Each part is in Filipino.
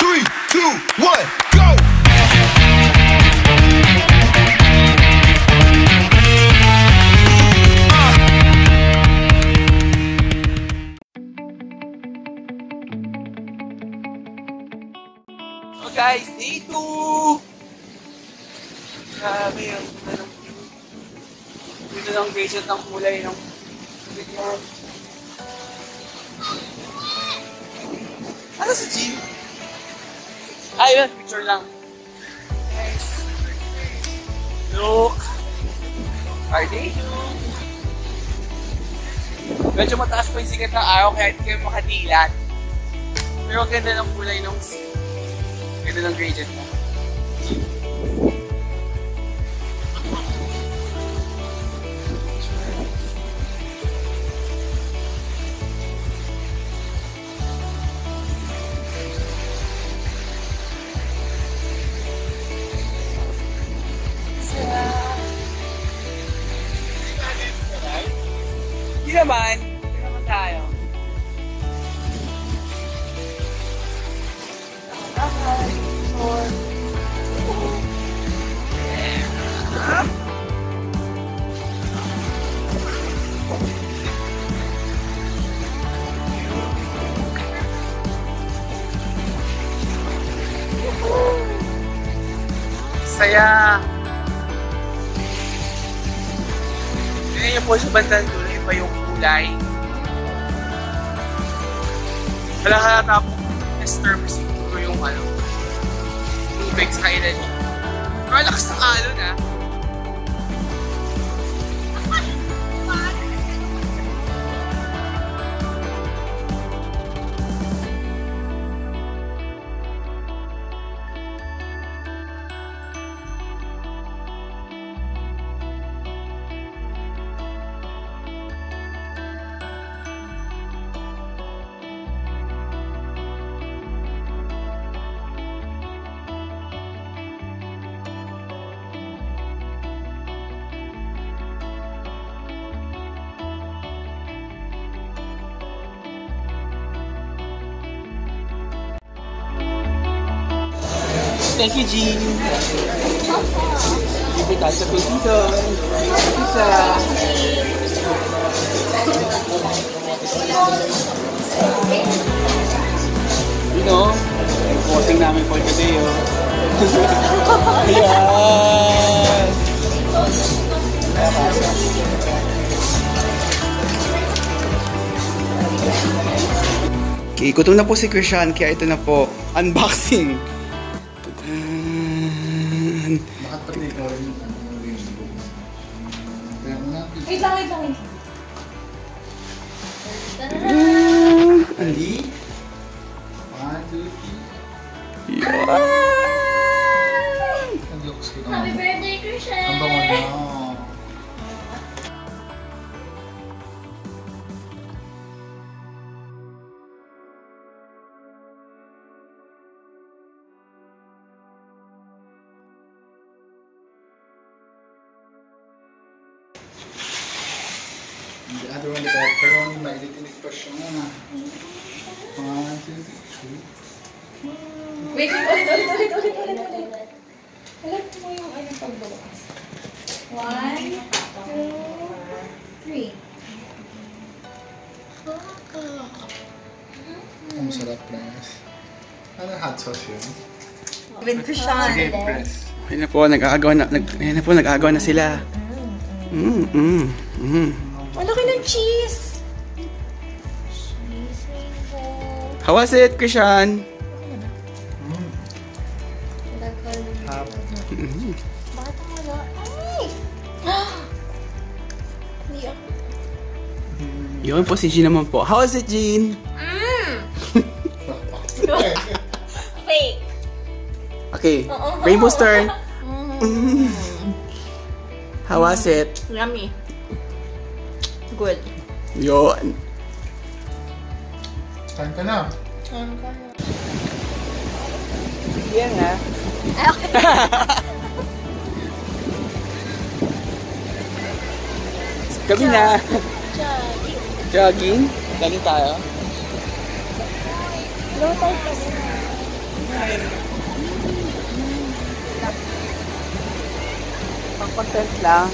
Three, two, one, go! So guys, day 2! Grabe yung ganda ng view. Dito ng gradient ng kulay ng bigyan. Ano si Jean? Ah, yun, picture lang. Guys, look. Are they? Medyo mataas pa yung sikat ng araw kaya hindi kayo makadilat. Pero ganda ng kulay ng. Ganda ng gradient mo. Naman. Hindi naman tayo. Saya. Tingnan niyo po sa bandang dulo, yung kulay. Wala halata po disturbance siguro yung ano, tubig sa niya. Pero lakas ng ah. Thank you, Jean. Libre tayo sa dito. Isa. You know, posing namin for today, oh. Ayan. Okay, gutom na po si Krishan, kaya ito na po, unboxing. Bakit pati ikaw nga, Wait lang, wait lang, wait lang. Ali. One, two, three. Naman. Happy birthday, The other one, the pepperoni, mailitinit pa siya. One, two, three. Wait, wait, ulit, ulit, ulit, ulit, ulit, ulit. Alam mo yung ano pagbukas. One, two, three. Ang sarap, press. Ano hot sauce yun? With Christian. Sige, press. Ayun na po, nag-aagaw na, nag, ayun na po, nag-aagaw na sila. Mm, mm, mm. How was it, Krishan? Ay! Hindi ako. Yun po, si Jean naman po. How was it, Jean? Fake! Okay. Rainbow's turn. Mm. How was it? Yummy. Good. Yun. Kain ka na. Yan ha. Gabi na. Jogging. Galing tayo. Low tide kasi. Pang content lang.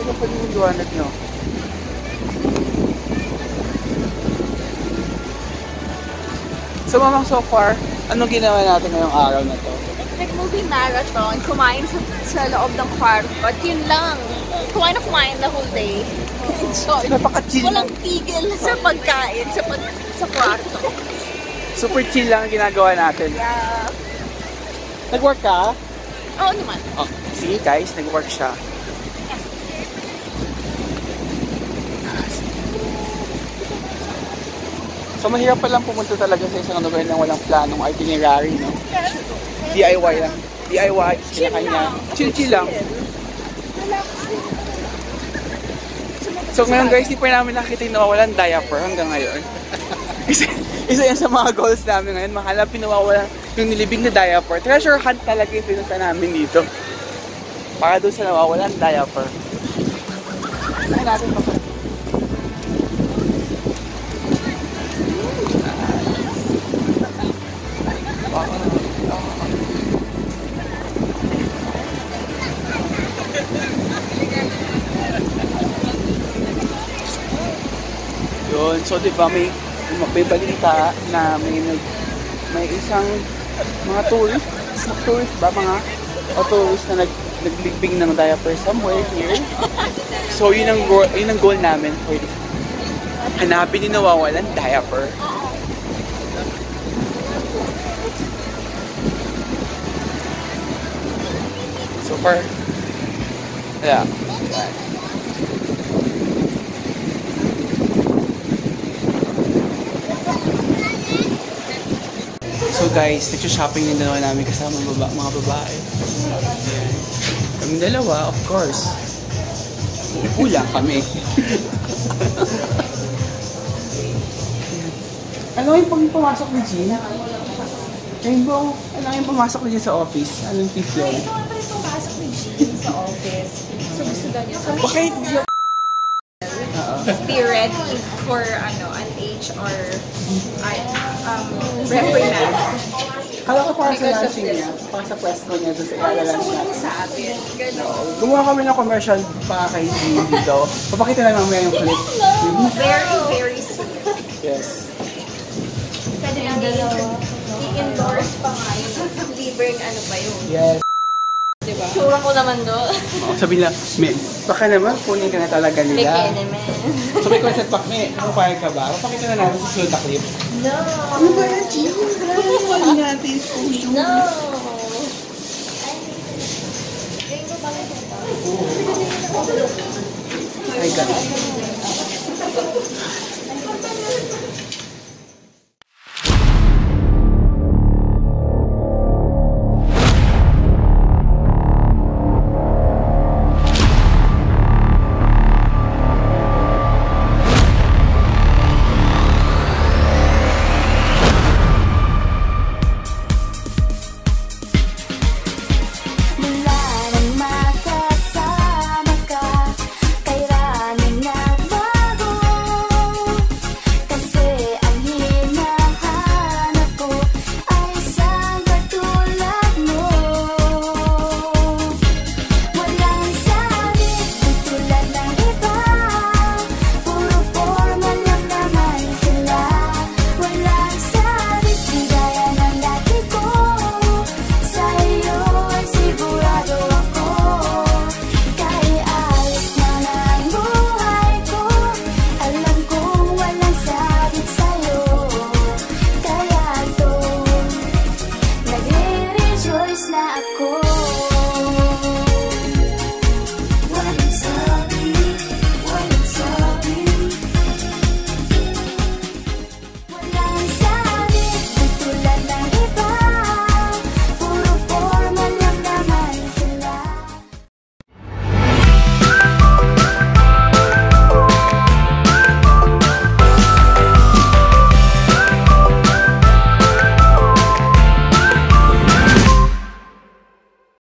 Ko pwede yung liwanag nyo. So, mamang so far, anong ginawa natin ngayong araw na to? Nag-movie marathon, kumain sa, sa loob ng kwarto. At yun lang. Kumain na kumain the whole day. Enjoy. Napaka-chill lang. Walang tigil sa pagkain sa pag, sa kwarto. Super chill lang ang ginagawa natin. Yeah. Nag-work ka? Oo naman. Oh, see guys, nag-work siya. So mahirap palang pumunta talaga sa isang lugar na walang planong itinerary, no? DIY lang. DIY, kanya-kanya. Chill-chill lang. So ngayon guys, di pa namin nakita yung nawawalan diaper hanggang ngayon. isa, isa yan sa mga goals namin ngayon, mahanap yung nawawalan yung nilibing na diaper. Treasure hunt talaga yung pinunta namin dito. Para doon sa nawawalan diaper. Ay natin pa Yun, so di ba may, may balita na may may isang mga tourist, mga tourist ba mga o tourist na nag, nagligbing ng diaper somewhere here. So yun ang, goal, yun ang goal namin for this. Hanapin yung nawawalan diaper. So far, yeah. Guys, nag-shopping din dalawa namin kasama baba, mga babae. Kami dalawa, of course. Kulang kami. ano yung pag pumasok ni Jean? Rainbow, ano yung pumasok ni Jean sa office? Anong tips yun? Ito nga pala pumasok ni Jean sa office. So gusto daw niya. Bakit? be ready for ano HR ay, um, reprimand. Kala ko para sa this. niya, para sa press ko niya doon sa ilalunch natin. sa atin. Gumawa kami ng commercial Jean dito. Papakita lang mamaya yung clip. Very, very sweet. Yes. Pwede nang i-endorse pa nga yung libreng ano pa yun. Yes. Diba? Sura ko naman do. Oh, sabi nila, may, baka naman kunin ka na talaga nila. enemies. So may concept pack, may pumapayag ka ba? Papakita na natin sa susunod na clip. No. Ano ba yan, Jean? Grabe natin. No. My God.